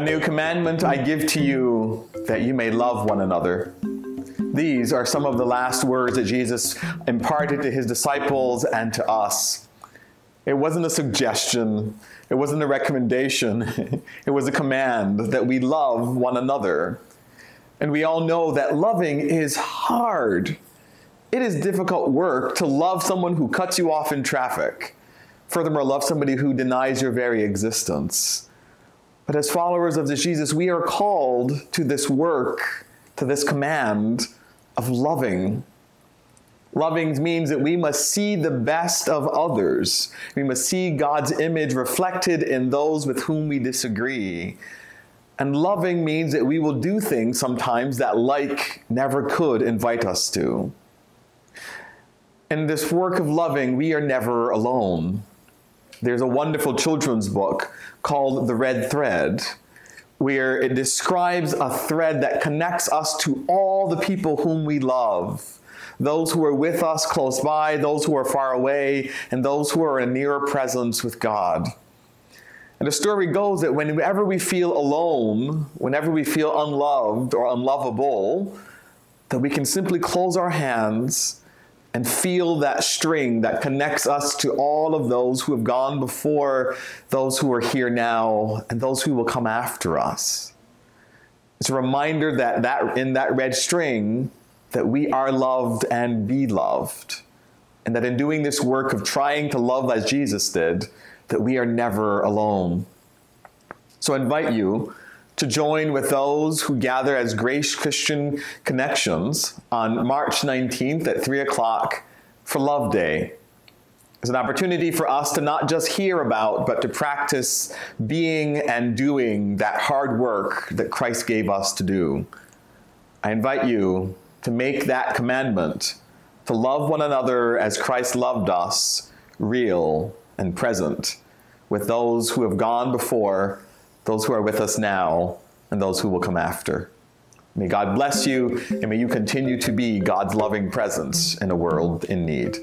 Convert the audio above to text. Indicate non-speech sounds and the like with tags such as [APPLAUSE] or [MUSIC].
A new commandment I give to you that you may love one another. These are some of the last words that Jesus imparted to his disciples and to us. It wasn't a suggestion, it wasn't a recommendation, [LAUGHS] it was a command that we love one another. And we all know that loving is hard. It is difficult work to love someone who cuts you off in traffic. Furthermore, love somebody who denies your very existence. But as followers of this Jesus, we are called to this work, to this command of loving. Loving means that we must see the best of others. We must see God's image reflected in those with whom we disagree. And loving means that we will do things sometimes that like never could invite us to. In this work of loving, we are never alone. There's a wonderful children's book called The Red Thread, where it describes a thread that connects us to all the people whom we love those who are with us close by, those who are far away, and those who are in nearer presence with God. And the story goes that whenever we feel alone, whenever we feel unloved or unlovable, that we can simply close our hands and feel that string that connects us to all of those who have gone before, those who are here now, and those who will come after us. It's a reminder that, that in that red string, that we are loved and be loved. And that in doing this work of trying to love as Jesus did, that we are never alone. So I invite you to join with those who gather as Grace Christian Connections on March 19th at 3 o'clock for Love Day. It's an opportunity for us to not just hear about, but to practice being and doing that hard work that Christ gave us to do. I invite you to make that commandment to love one another as Christ loved us real and present with those who have gone before, those who are with us now, and those who will come after. May God bless you, and may you continue to be God's loving presence in a world in need.